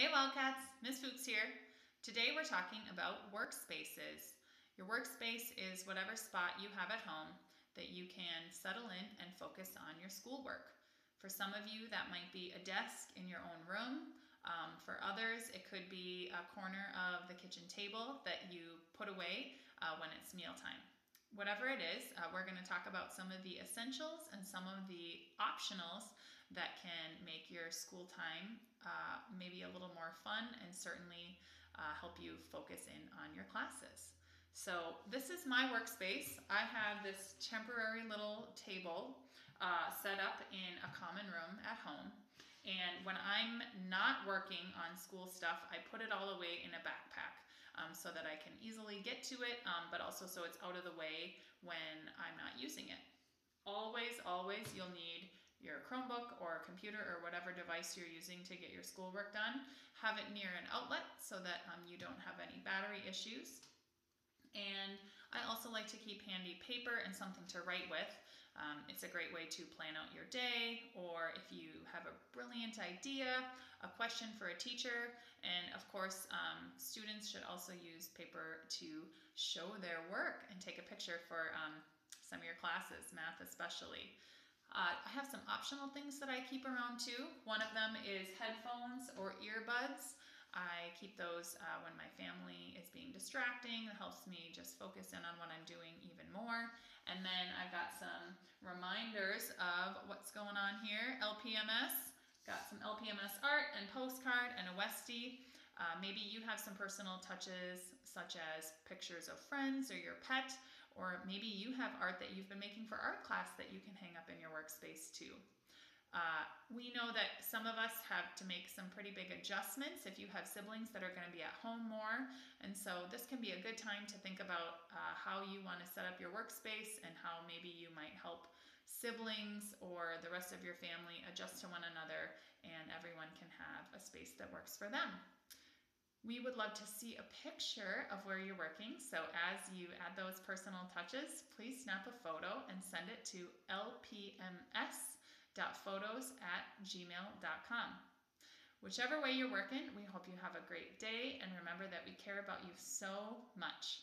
Hey Wildcats, Miss Fuchs here. Today we're talking about workspaces. Your workspace is whatever spot you have at home that you can settle in and focus on your schoolwork. For some of you, that might be a desk in your own room. Um, for others, it could be a corner of the kitchen table that you put away uh, when it's mealtime. Whatever it is, uh, we're going to talk about some of the essentials and some of the optionals that can make your school time uh, maybe a little more fun and certainly uh, help you focus in on your classes. So this is my workspace. I have this temporary little table uh, set up in a common room at home. And when I'm not working on school stuff, I put it all away in a backpack so that I can easily get to it, um, but also so it's out of the way when I'm not using it. Always, always, you'll need your Chromebook or computer or whatever device you're using to get your schoolwork done. Have it near an outlet so that um, you don't have any battery issues. And I also like to keep handy paper and something to write with. Um, it's a great way to plan out your day, or if you have a brilliant idea, a question for a teacher, and of course, um, students should also use paper to show their work and take a picture for um, some of your classes, math especially. Uh, I have some optional things that I keep around too. One of them is headphones or earbuds. I keep those uh, when my family is being distracting. It helps me just focus in on what I'm doing even more. And then I've got some reminders of what's going on here. LPMS, got some LPMS art and postcard and a Westie. Uh, maybe you have some personal touches such as pictures of friends or your pet, or maybe you have art that you've been making for art class that you can hang up in your workspace too. Uh, we know that some of us have to make some pretty big adjustments if you have siblings that are going to be at home more. And so this can be a good time to think about uh, how you want to set up your workspace and how maybe you might help siblings or the rest of your family adjust to one another and everyone can have a space that works for them. We would love to see a picture of where you're working. So as you add those personal touches, please snap a photo and send it to lpms.photos at gmail.com. Whichever way you're working, we hope you have a great day and remember that we care about you so much.